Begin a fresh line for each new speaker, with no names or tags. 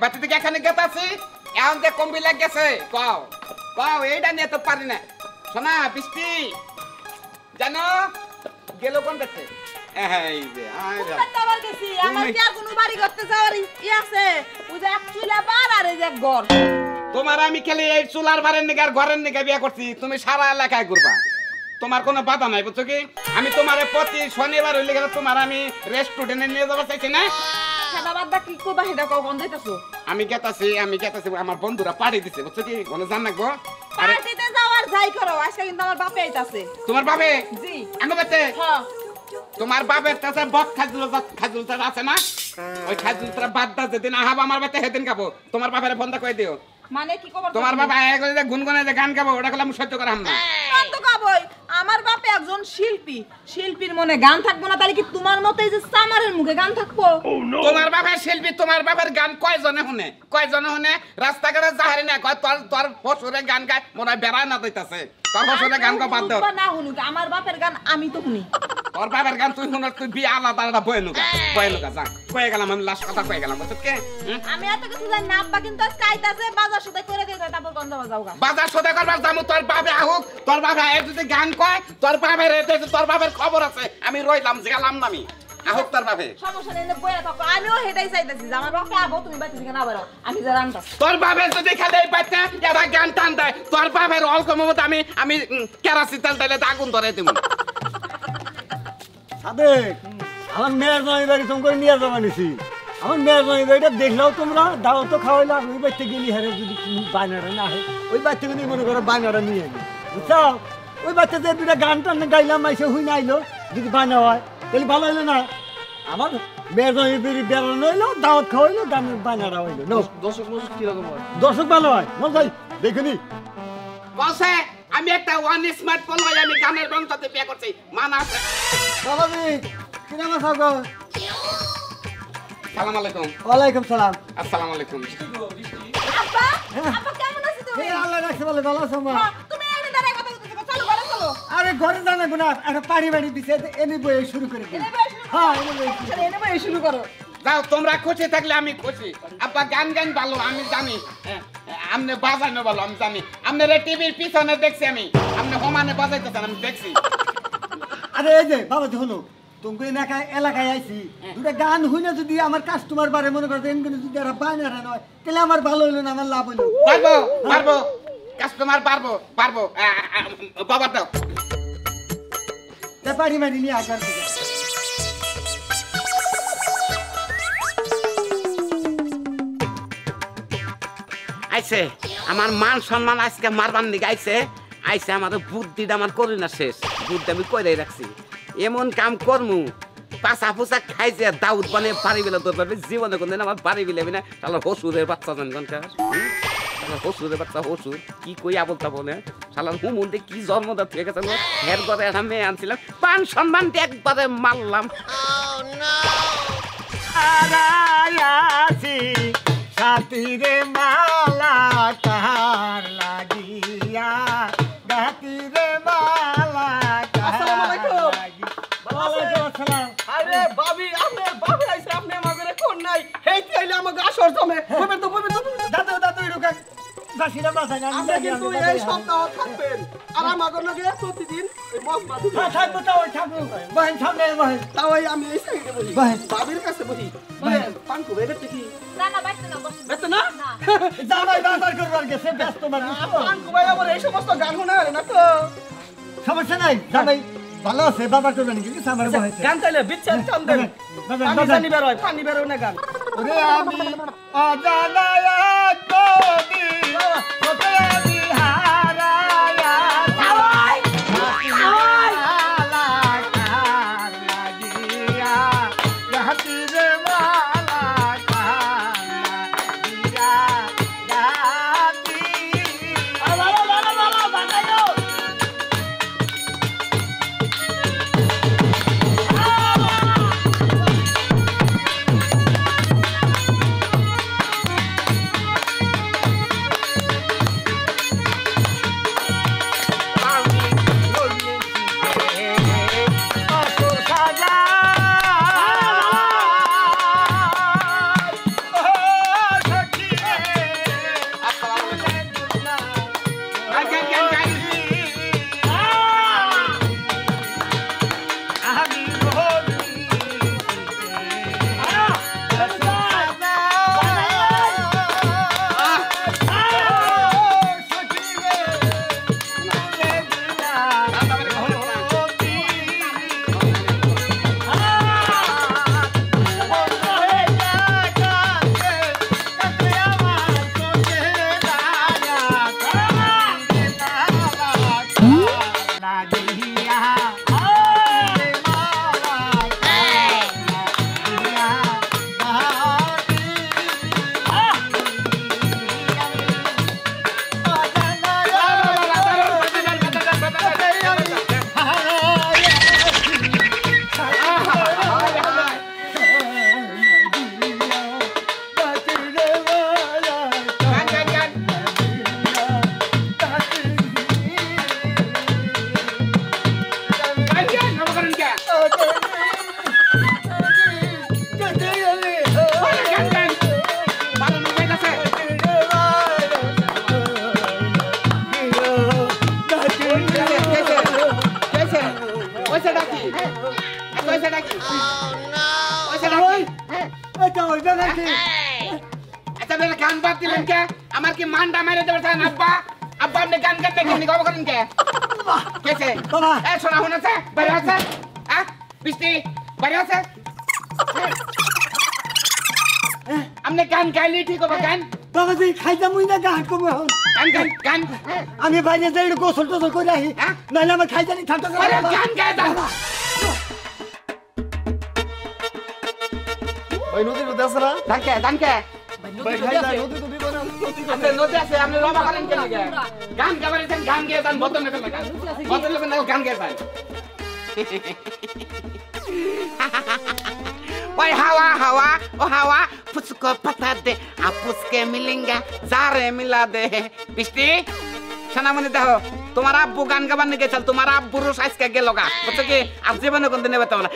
বাতি থেকে এখানে এখন যে কম্বি লাগ গেছে কও কও এইটা নিয়ে তো পারি না। শোনা বৃষ্টি জানো গেল কোন
যাবার।
তোমার আমি খেলে এই চুলার বারের ঘরের নিগে বিয়ে করছি। তুমি সারা এলাকায় ঘুরবা। তোমার কোনো বাধা নাই বুঝছ কি? আমি তোমার প্রতি শনিবার হইলে গেলে তোমার আমি রেস্টুরেন্টে নিয়ে যাব চাইছি না?
কি কও?
আমি গেতাছি আমি গেতাছি আমার বন্ধুরা পাড়ি দিছে বুঝছ কি কোনো জান
পার্টিতে যাওয়ার যাই করো, আজকে কিন্তু আমার বাপে আইতাছে।
তোমার বাবে
জি।
আঙ্গ বেতে
হ্যাঁ।
তোমার বাপের কাছে বক খাজুল খাজুল আছে না ওই খাজুল বাদ দা যেদিন আহাব আমার বাতে হেদিন খাব তোমার বাপের বন্ধ কই দিও
মানে কি কবার
তোমার বাবা আয় করে যে গুনগুনে যে গান গাবো ওটা করলে আমি সহ্য করা না।
গান তো গাবই। আমার বাপে একজন শিল্পী। শিল্পীর মনে গান থাকব না তাহলে কি তোমার মতে এই যে সামারের মুখে গান থাকব?
তোমার বাপের শিল্পী তোমার বাবার গান কয়জনে শুনে? কয়জনে শুনে? রাস্তাঘাটে যাহারি না কয় তোর তোর ফসুরে গান গায় মনে হয় বেড়ায় না দিতেছে তোর ফসুরে গান গা বাদ দাও
না শুনুক আমার বাপের গান আমি তো শুনি।
তোর বাপের গান তুই শুনে তুই বিয়ে আলাদা আলাদা বয়ে নুকা বয়ে নুকা যা কয়ে গেলাম আমি লাস্ট কথা কয়ে গেলাম বুঝছ কে?
আমি এত কিছু জানি না আব্বা কিন্তু আজ কাইতাছে বাজার করে তারপর গন্ধ বাজাও
বাজার করবার তোর বাপে আহুক তোর বাপে এ যদি গান কয় তোর বাপের এতে তোর বাপের খবর আছে আমি রইলাম গেলাম না আমি। আহুক তোর বাপে।
সমস্যা নেই বইয়া থাকো। আমিও হেটাই চাইতেছি যে আমার বাপে আবো তুমি থেকে না বেরো। আমি যা রান্না
তোর বাপের যদি খেলে এই বাচ্চা এরা গান টান দেয়। তোর বাপের অল্প মত আমি আমি কেরাসি তেল দিলে আগুন ধরে দিব
সাদেক আমার মেয়ের বাড়ি তুমি করে নিয়ে যাবা নিছি। আমার মেয়ের জমি বাড়িটা দেখলেও তোমরা দাও তো খাওয়াইলা ওই বাচ্চা গেলি হারে যদি বায়নাটা না হয় ওই বাচ্চা কিন্তু মনে করো বায়নাটা নিয়ে নি বুঝছ ওই বাচ্চা যে দুটা গান টান গাইলাম আইসে হুই না আইলো যদি বায়না হয় তাহলে ভালো হইল না? আমার মেয়ের বাড়ি বেড়ানো হইল দাওয়াত খাওয়াইলো গানের বায়নাটা হইল।
দর্শক দর্শক কীরকম হয়?
দর্শক ভালো হয়। মজাই দেখুনি
বসে আমি একটা ওয়ান স্মার্ট ফোন হয় আমি গানের বংশতে বিয়ে করছি। মানা আছে।
বাবাজি কিনা মাছ গো
সালাম আলাইকুম।
ওয়ালাইকুম সালাম।
আসসালামু আলাইকুম।
আব্বা আব্বা কেমন আছিস তুমি?
আল্লাহ রাখছে বলে ভালো আছো মা?
হ্যাঁ, তুমি এনে দাঁড়ায় কথা বলতেছো। চলো ঘরে চলো।
আরে ঘরে জানাব না একটা পারি বাড়ি দিছে এনে বই শুরু করে দিই।
শুরু করো।
হ্যাঁ
শুরু করো।
যাও তোমরা খুশি থাকলে আমি খুশি। আব্বা গান গান ভালো আমি জানি। হ্যাঁ, আমনে বাজানো ভালো আমি জানি। আপনারা টিভির পিছনে দেখছি আমি। আপনি সমানে বাজাইতেছেন আমি দেখছি।
আরে এই যে বাবা হলো তুমি এলাকায় এলাকায় আইছি। দুটা গান হই না যদি আমার কাস্টমার বারে মনে করতে এমনি যদি একটা বায়নারা নয় তাহলে আমার ভালো হইল না আমার লাভ হইল।
পারব পারব। কাস্টমার পারব পারব। আ, দাও।
তা পারি মারি নিয়ে আসবার
আইছে। আমার মান সম্মান আজকে মারবার দিকে আইছে। আইছে আমার বুদ্ধিটা আমার করি না শেষ। বুদ্ধি আমি কইরাই রাখছি। এমন কাম করমু পাশা পোশা খাইছে দাউদ বানে বাড়ি বেলা তোর পারবে। জীবনে কোনদিন আমার বাড়ি বিলে না। তাহলে হসুরের বাচ্চা জানি কোনকার হসুরের বাচ্চা হসুর। কি কই আবল তাবল শালার হুমুন্ডে কি জন্মদার থেকে গেছে? হের ঘরে একটা মেয়ে আনছিলাম। পান সম্মান দিয়ে একবারে মারলাম।
আরায়াসি সাতিরে মালা
আসর তো তো।
দাদু দাদু
আমরা কিন্তু এই সপ্তাহ থাকবেন। আর আমাকে লগে প্রতিদিন এই বাদু
হ্যাঁ থাকব তাও থাকব। বহেন সামনে বহেন।
তাও আমি এই সাইডে বসি।
বাহ।
বাবির কাছে বসি। বলেন পান কুবে দেখতে কি?
না না বাইতে না বসে
বেতে না?
না।
জামাই বাজার করবার গেছে ব্যস্ত মানুষ। তো।
পান কুবে আবার এই সমস্ত গান শোনা হয় না তো।
সমস্যা নাই জামাই ভালো আছে বাবা করবেন কি আমার বহেছে
গান চাইলে বিচ্ছেদ টান দেন। পানি
বাজান।
জানি বের হয় পানি বের হয় না গান।
ওরে আমি অজানায়া কোদি
Ai, ai, ai.
গান কে? আমার কি মানটা মেরে দেবে চান আব্বা? আব্বা আপনি গান গান দেখেন নি গল্প করেন কে? কেছে
বাবা।
এ শোনা হন আছে বাইরে আছে হ্যাঁ বৃষ্টি বাইরে আছে আপনি গান গাইলে ঠিক হবে গান।
বাবা তুই খাইতে মুই না গান কমু এখন।
গান গান গান।
আমি বাইরে যাই গোসল টোসল করে আসি
হ্যাঁ?
নাহলে আমার খাইতে নি ঠান্ডা
আরে গান গায় দাও
ওই নদী নদী আছে না? যায় নদী নদী করে নদী
আপনি নদী আছে আপনি রবা করেন কেন গে? গান গাবারেছেন গান গেয়ে যান বদল নেবেন না গান বদল নেবেন না গান গেয়ে যান ওই হাওয়া হাওয়া ও হাওয়া পুচকো পাতা দে আপুসকে মিলেঙ্গা যারে মিলা দে বৃষ্টি সোনামণি দেখো তোমার আব্বু গান গাবার নিয়ে গেছিল তোমার আব্বুরও সাইজকে গেল গা বুঝছ কি আর জীবনে কোনদিন নেবে তোমরা